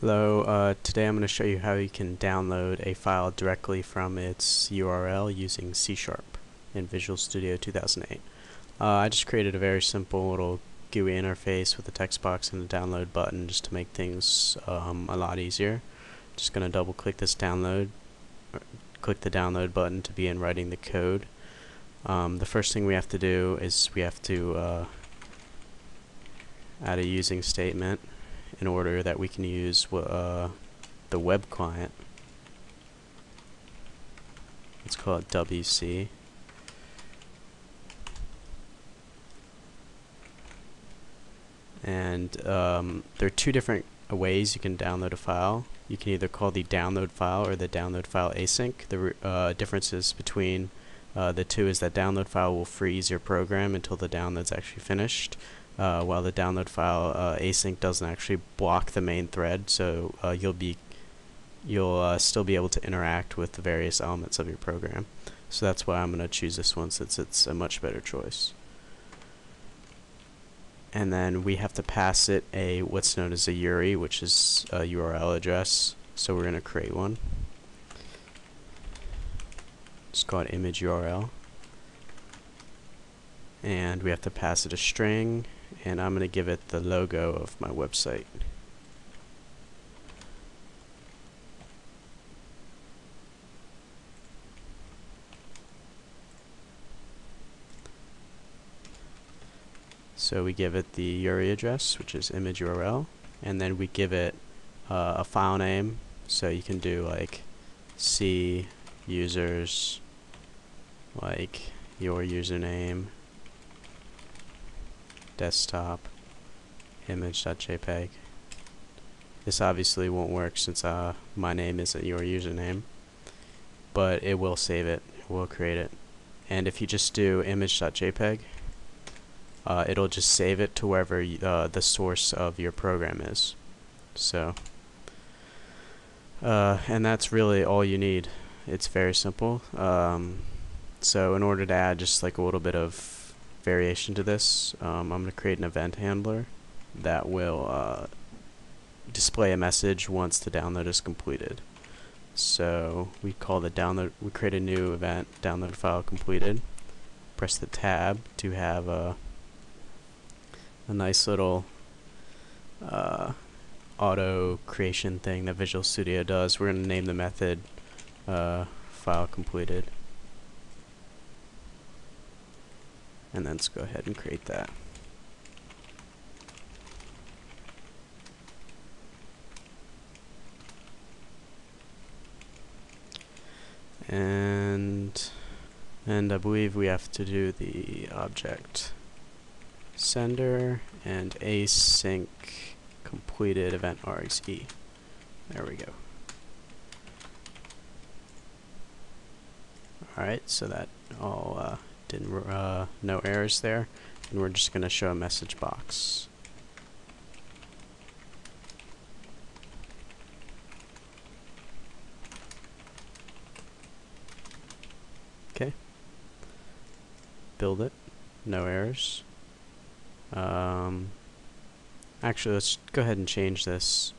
Hello, uh, today I'm going to show you how you can download a file directly from its URL using C Sharp in Visual Studio 2008. Uh, I just created a very simple little GUI interface with a text box and a download button just to make things um, a lot easier. Just going to double click this download, click the download button to begin writing the code. Um, the first thing we have to do is we have to uh, add a using statement in order that we can use uh, the web client. Let's call it WC. And um, there are two different ways you can download a file. You can either call the download file or the download file async. The uh, differences between uh, the two is that download file will freeze your program until the download's actually finished, uh, while the download file uh, async doesn't actually block the main thread, so uh, you'll be you'll uh, still be able to interact with the various elements of your program. So that's why I'm going to choose this one since it's a much better choice. And then we have to pass it a what's known as a URI, which is a URL address. So we're going to create one. It's called image URL. And we have to pass it a string, and I'm going to give it the logo of my website. So we give it the URI address, which is image URL, and then we give it uh, a file name. So you can do like C users, like your username, desktop, image.jpg. This obviously won't work since uh, my name isn't your username, but it will save it, it will create it. And if you just do image.jpg, uh, it'll just save it to wherever uh, the source of your program is. So, uh, and that's really all you need. It's very simple. Um, so in order to add just like a little bit of variation to this, um, I'm going to create an event handler that will uh, display a message once the download is completed. So we call the download, we create a new event, download file completed. Press the tab to have a a nice little uh, auto creation thing that Visual Studio does. We're going to name the method uh, file completed. And then let's go ahead and create that. And and I believe we have to do the object sender and async completed event args There we go. Alright, so that all uh, didn't uh, no errors there, and we're just going to show a message box. Okay. Build it. No errors. Um, actually, let's go ahead and change this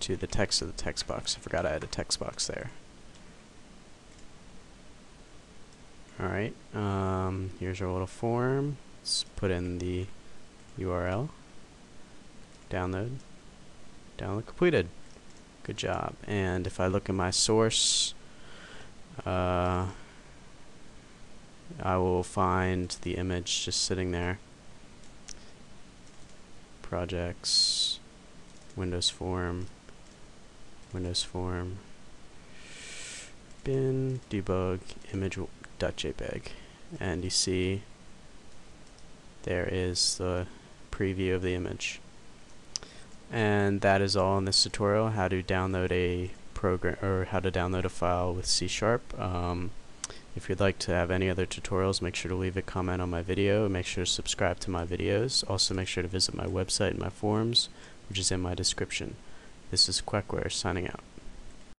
to the text of the text box. I forgot I had a text box there. Alright, um, here's our little form. Let's put in the URL. Download. Download completed. Good job. And if I look at my source, uh, I will find the image just sitting there. Projects, Windows Form, Windows Form, bin, debug, image.jpg. And you see there is the preview of the image. And that is all in this tutorial, how to download a program or how to download a file with C Sharp. Um, if you'd like to have any other tutorials, make sure to leave a comment on my video. Make sure to subscribe to my videos. Also make sure to visit my website and my forums, which is in my description. This is QuackWare signing out.